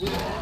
Yeah.